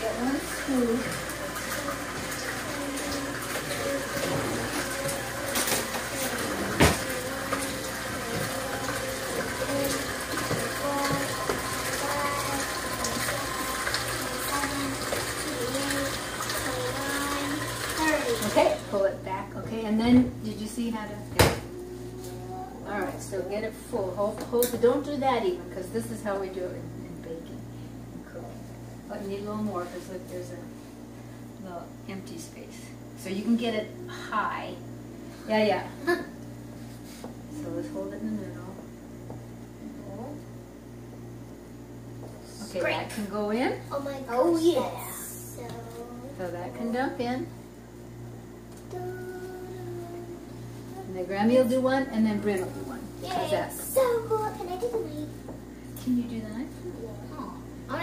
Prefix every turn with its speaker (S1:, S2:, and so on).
S1: Get one scoop. Okay, pull it back. Okay, and then did you see how to? Okay.
S2: All right, so get
S1: it full. Hold, hold. Don't do that even, because this is how we do it. But need a little more, because look, there's a little empty space. So you can get it high. Yeah, yeah. so let's hold it in the middle. Okay, Great. that can go in.
S2: Oh my gosh. Oh, yeah. So.
S1: So that can dump in. And then Grammy will do one, and then Bryn will do one. How's Yay, that?
S2: so cool. Can I do the knife?
S1: Can you do the knife?
S2: Yeah. Oh.